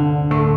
Música